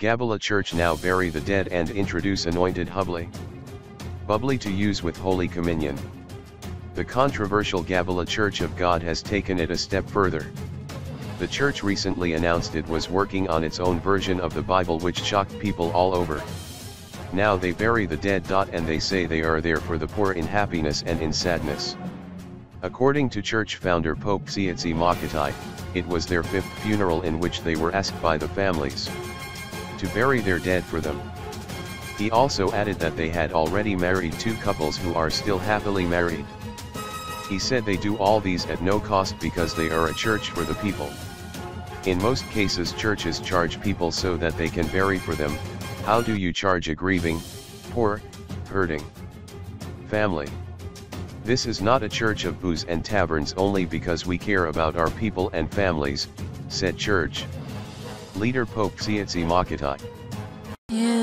Gabola Church now bury the dead and introduce anointed hubbly. Bubbly to use with Holy Communion. The controversial Gabola Church of God has taken it a step further. The church recently announced it was working on its own version of the Bible which shocked people all over. Now they bury the dead. And they say they are there for the poor in happiness and in sadness. According to church founder Pope Tsietsi Makiti, it was their fifth funeral in which they were asked by the families to bury their dead for them. He also added that they had already married two couples who are still happily married. He said they do all these at no cost because they are a church for the people. In most cases churches charge people so that they can bury for them, how do you charge a grieving, poor, hurting family? This is not a church of booze and taverns only because we care about our people and families, said church. Leader Pope Tsietsi Makiti. You